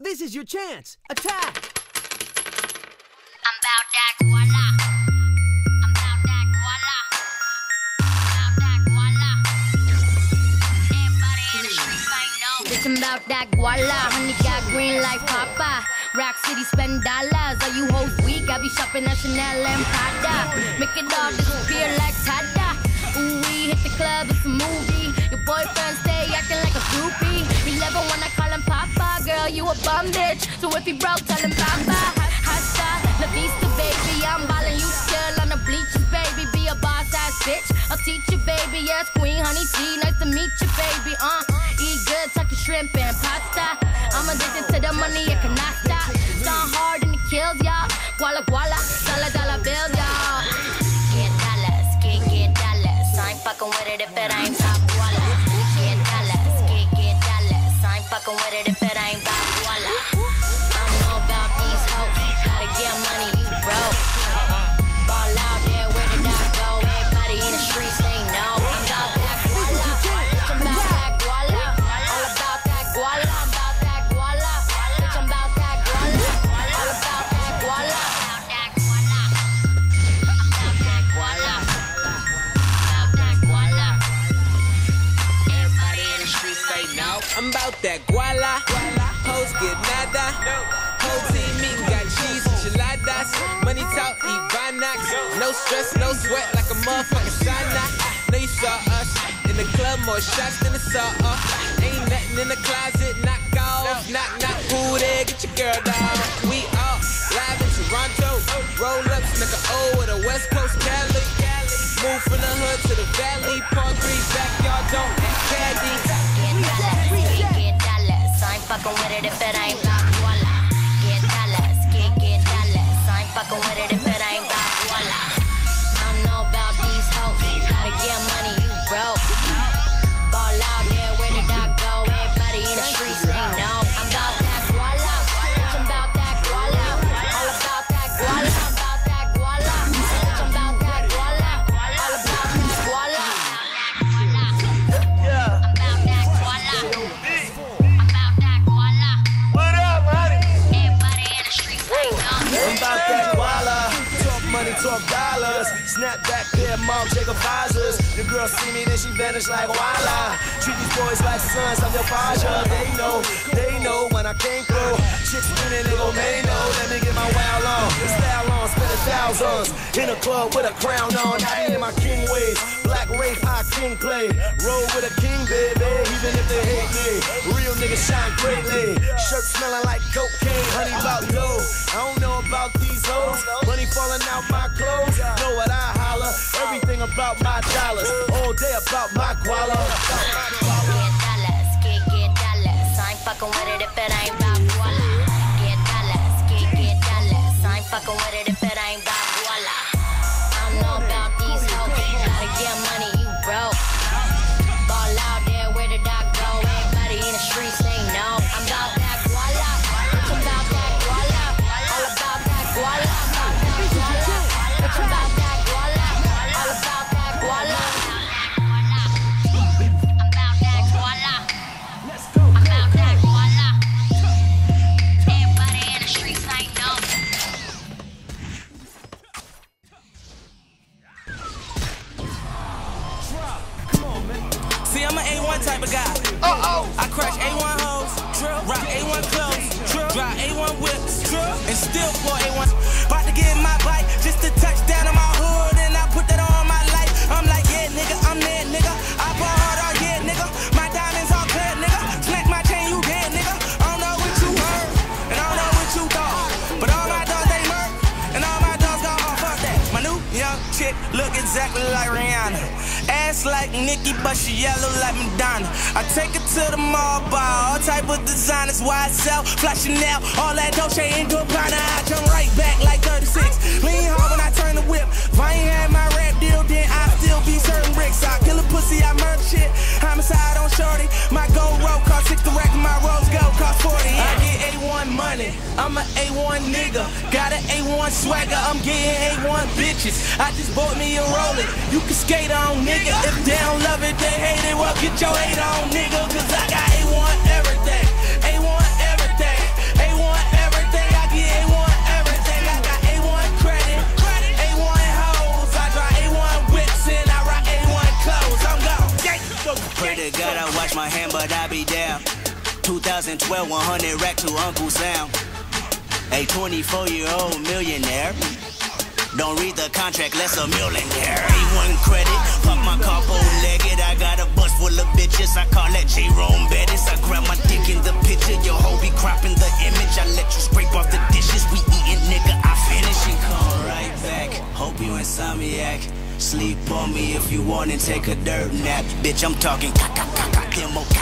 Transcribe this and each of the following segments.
This is your chance. Attack! I'm about that guala. I'm about that guala. About that guala. Everybody in the streets like no. About that guala. Honey got green like Papa. Rock City spend dollars. Are you hoes weak? I be shopping at Chanel and Prada. Make it all disappear like Tada. Ooh, we hit the club, it's a movie. Your boyfriend stay acting like a groupie. He never wanna call him Papa. Girl, you a bum bitch. So if he broke, tell him Papa. Hasta la vista, baby. I'm ballin', you still on the bleachers, baby. Be a boss ass bitch. I'll teach you, baby. Yes, Queen Honey C. Nice to meet you, baby. Uh, eat good, tuck your shrimp and pasta. I'm addicted to the money, I'm about that guala. Hoes get nada. Whole team meeting got cheese enchiladas. Money talk, eat Vanax. No stress, no sweat like a motherfucking sauna. Know you saw us in the club, more shots than a saw. Ain't nothing in the closet, knock off. Knock, knock, who there? Get your girl down. We all live in Toronto. Roll up, snuck a O with a West Coast Cali. Move from the hood to the valley. Palm Creek backyard, don't caddy. Fucking with it if it ain't guala. Get dollars, get, get dollars. I ain't fucking with it Dollars. Snap back Jacob visors. The girl see me, then she vanish like voila. Treat these boys like sons, I'm your Faja. They know, they know when I came through. Chicks spinning, they gon' they know. Let me get my wow on. Style on, spending thousands. In a club with a crown on. I be in my king ways. Black Wraith, I king play. Roll with a king, baby. Even if they hate me. Real niggas shine greatly. Shirt smelling like cocaine. Honey about yo. I don't know about these hoes. Money falling out my clothes. Know what I holler. Everything about my dollars. All day about my guala. Get dollars, get, get dollars. I ain't fucking with it if it ain't about guala. Get dollars, get, get dollars. I ain't fucking with it if it ain't about guala. I don't know about these hoes. Gotta get money, exactly like Rihanna. Ass like Nicki, but she yellow like Madonna. I take her to the mall, buy all type of designers, YSL, Fly Chanel, all that Dolce into a Gabbana. I jump right back like 36. Lean hard when I turn the whip. If I ain't had my rap deal, then I still be serving bricks. I kill a pussy, I murder shit. Homicide on shorty. My gold roll cost six to rack, my rose gold cost 40. I get A1 money, I'm a A1 nigga. Got an A1 swagger, I'm getting A1 bitches. I just bought me a roller. You can skate on, nigga. If they don't love it, they hate it. Well, get your hate on, nigga. Cause I got A1. A1 everything. 2012, 100 rack to Uncle Sam. A 24 year old millionaire. Don't read the contract, less a millionaire. A1 credit, fuck my car legged. I got a bus full of bitches, I call that Jerome Bettis. I grab my dick in the picture, your hoe be cropping the image. I let you scrape off the dishes, we eatin' nigga, I finish and come right back. Hope you insomniac. Sleep on me if you wanna take a dirt nap. Bitch, I'm talking demo caca caca. Hit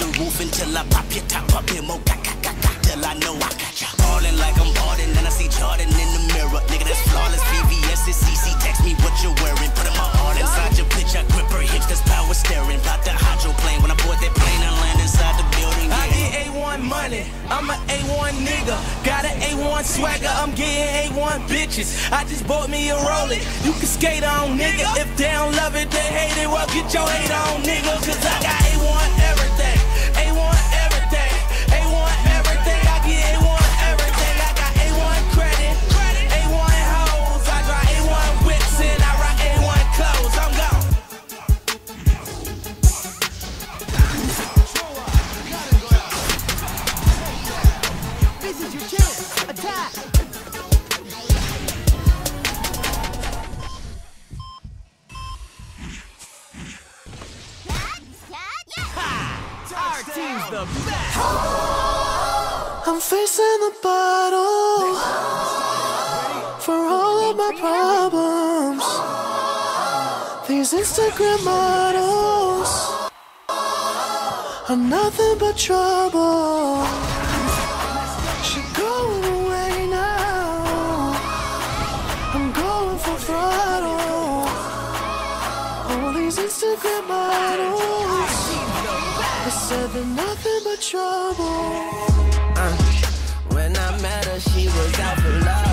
your roof until I pop your top up caca caca. Till I know I got ya. Ballin' like I'm ballin', then I see Jordan in the mirror. Nigga, that's flawless. VVS is CC. Text me what you're wearing. Put my all inside your bitch. I grip her hips. That's power steering. About the hydroplane. When I board that plane, I land inside the building. I get A1 money. I'm a A1 nigga. Got an A1 swagger. I'm getting A1 bitches. I just bought me a Rolex. You can skate on, nigga. If they don't love it, they hate it. Well, get your hate on, nigga. Cause I got These Instagram models are nothing but trouble. She's going away now. I'm going for throttle. All these Instagram models. I said they're nothing but trouble. Uh, when I met her, she was out for love.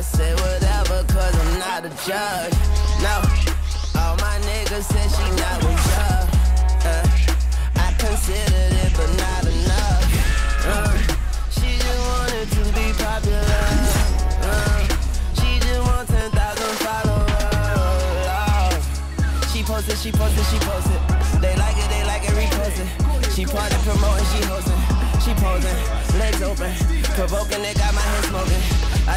Say whatever, cause I'm not a judge. No, all my niggas said she not with up. Uh, I considered it, but not enough. Uh, she just wanted to be popular. Uh, she just want 10,000 followers. She posted, she posted, she posted. They like it, they like it, repost it. She party promoting, she hosting. She posing, legs open. Provoking, it got my. I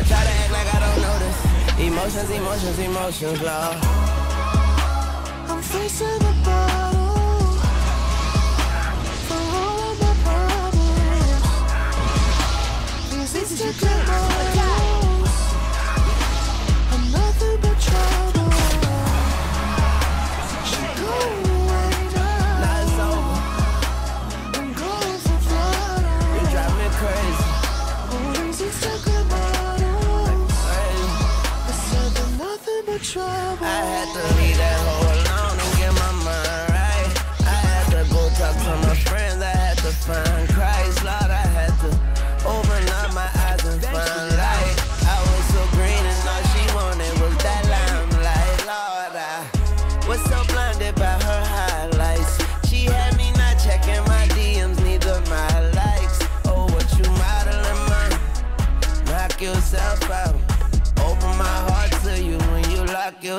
try to act like I don't notice. Emotions, emotions, emotions, love. I'm facing the bottle for all of my problems. These Instagram models are trouble. I had to leave that hoe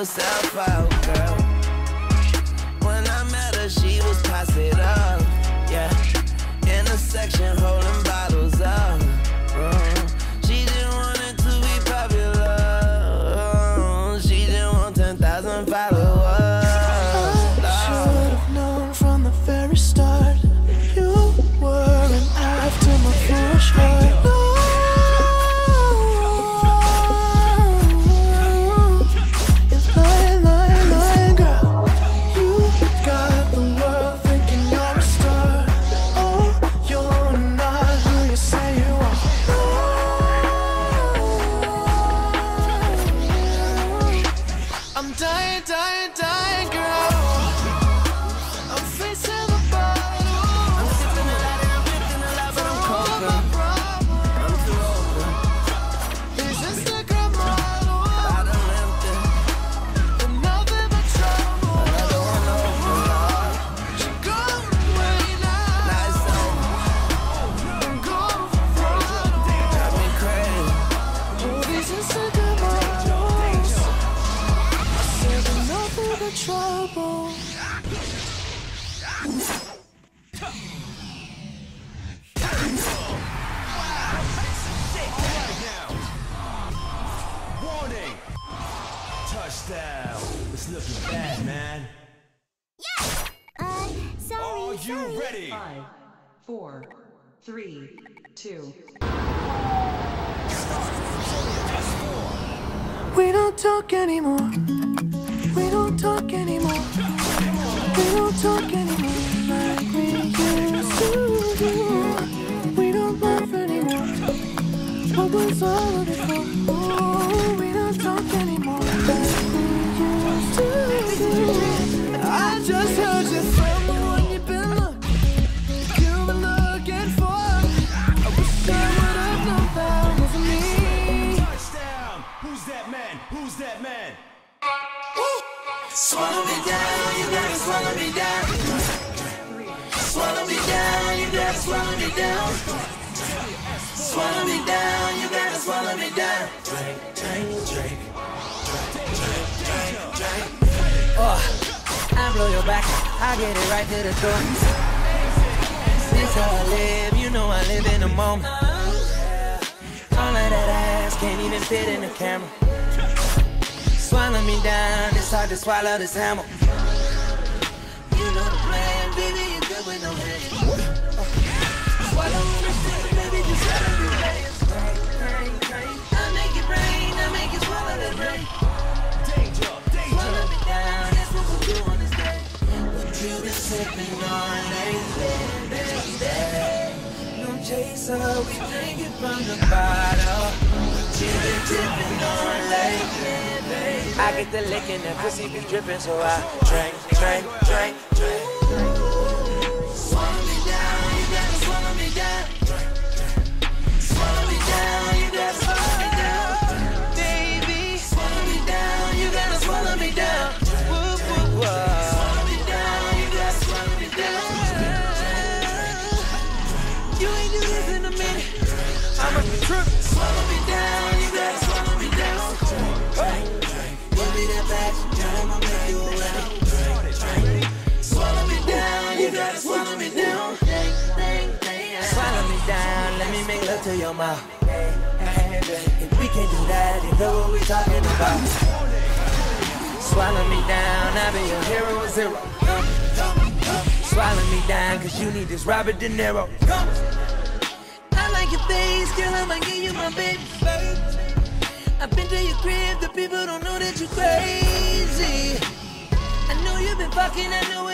yourself out, girl. When I met her, she was up, yeah. In the section, holding bottles three, two. We don't talk anymore. Swallow me down. Swallow me down, you gotta swallow me down. Drink, drink, drink. Drink, drink, drink. Oh, I blow your back, I get it right to the door. This how I live, you know I live in the moment. All of that ass can't even fit in the camera. Swallow me down, it's hard to swallow this hammer. You know the plan, baby, you're good with no hands. Sipping on lately, baby? No chaser, we drink it from the bottle. Been on lately? I get the licking, that pussy be dripping, so I drink, drink, drink, drink. Swallow love to. If we can't do that, then know what we talking about. Swallow me down, I'll be your hero zero. Swallow me down, cause you need this Robert De Niro. I like your face, girl, I'ma give you my baby. I've been to your crib, the people don't know that you're crazy. I know you've been fucking, I know it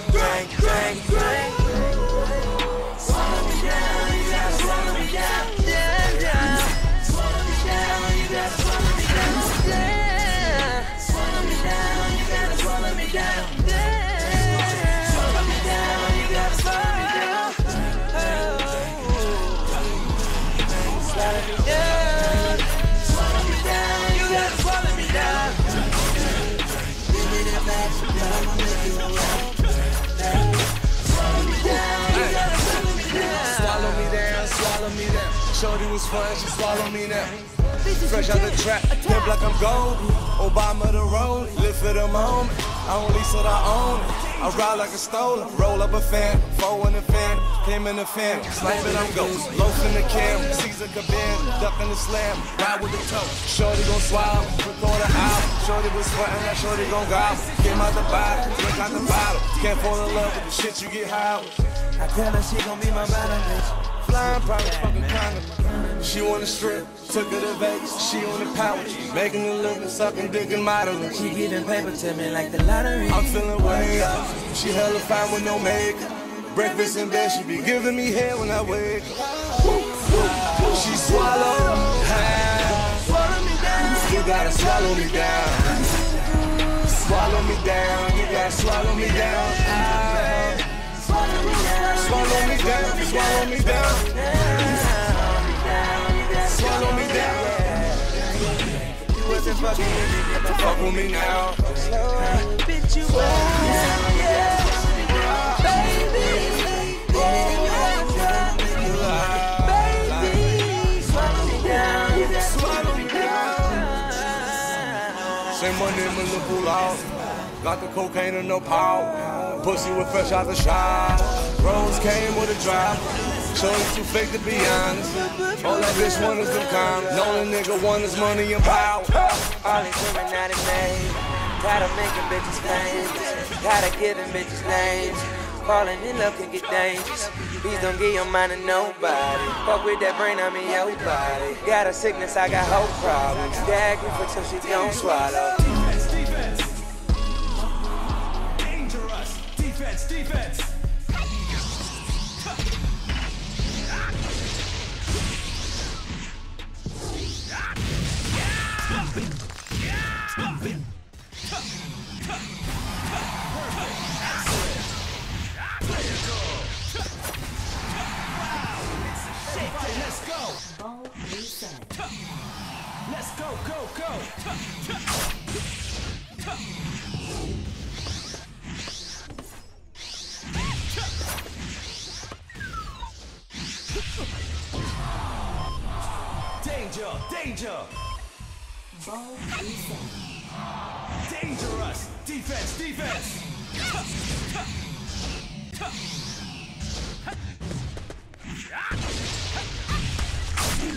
fun, she swallow me now. Fresh out the trap, pimp like I'm gold. Obama the road, live for the moment. I don't lease it, I own it. I ride like a stolen, roll up a fan, four in the fan, came in the fan, sniping I'm ghost, loaf in the cam, Caesar Cabana, duck in the slam, ride with the toe. Shorty gon' swallow, record the album. Shorty was frontin', that shorty gon' gobble. Came out the bottle, drink out the bottle. Can't fall in love with the shit you get high with. I tell her she gon' be my bottom bitch. Flying private fucking condom. She wanna strip, took her to Vegas. She on the pouch, making a living, sucking dick and modeling. She giving paper to me like the lottery. I'm feeling way up. She hella fine with no makeup. Breakfast in bed, she be giving me hair when I wake up. Woo, woo. She swallow, swallow. You gotta swallow me down. Swallow me down. You gotta swallow me down. Ah. Swallow me down, swallow me down. Swallow me down. You wasn't fucking with me, fuck with me now. Bitch, you were. Baby. Same Monday in pool out. Got the cocaine and the power. Pussy with fresh out the shower. Rose came with a drop. Shorty too fake to be honest. All that bitch want is the kind. No nigga want is money and power. All these women out of name. Tired of making bitches famous. Gotta give them bitches names. Falling in love can get dangerous. Please don't give your mind to nobody. Fuck with that brain, I'm in your body. Got a sickness, I got whole problems. Gag me for till she don't swallow. Dangerous. Defense, defense. Let's go, go, go. Danger, danger. Ball. Dangerous. Defense, defense. Oh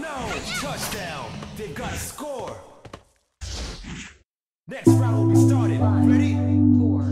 no! Touchdown! They've got a score! Next round will be started. Ready? Four,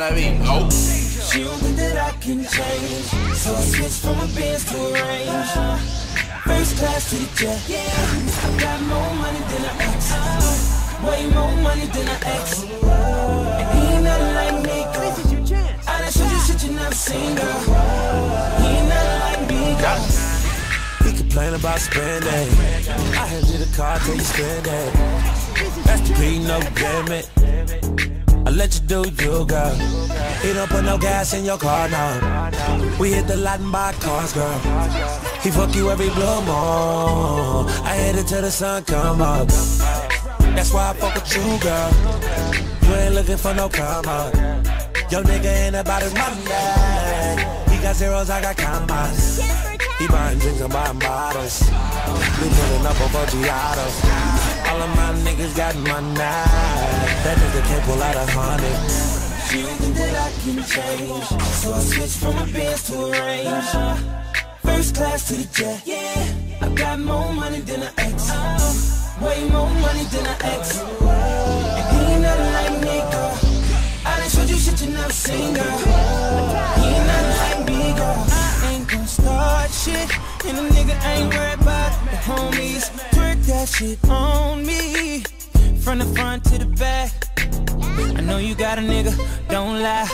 it on that beat. Oh. She don't that I can change, so I switched from a Benz to a Range. First class to the jet. Yeah, I got more money than I ex. Way more money than I ex. And he ain't nothing like me, girl. This is your chance. I done showed you shit you never seen, girl. He ain't nothing like me, girl. He complain about spending. I hand you the car till you spend it. That's the P, no limit. I let you do you, girl. He don't put no gas in your car now. We hit the lot and buy cars, girl. He fuck you every blue moon. I hit it till the sun come up. That's why I fuck with you, girl. You ain't looking for no karma. Yo, nigga ain't about his money. He got zeros, I got commas. He buying drinks, I'm buying bottles. We pulling up on Giottos. All of my niggas got money. That nigga can't pull out a hundred. Don't think that I can change, so I switched from a Benz to a Range. First class to the jet. Yeah, I got more money than an ex. Way more money than an ex. And he ain't nothing like me, girl. I done showed you shit you never seen, girl. He ain't nothing like me, girl. Ain't gon' start shit, and a nigga ain't worried about the homies. Twerk that shit on me, from the front to the back. I know you got a nigga, don't lie.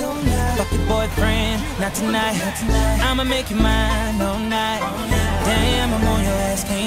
Fuck your boyfriend, not tonight. I'ma make you mine all night. Damn, I'm on your ass, can't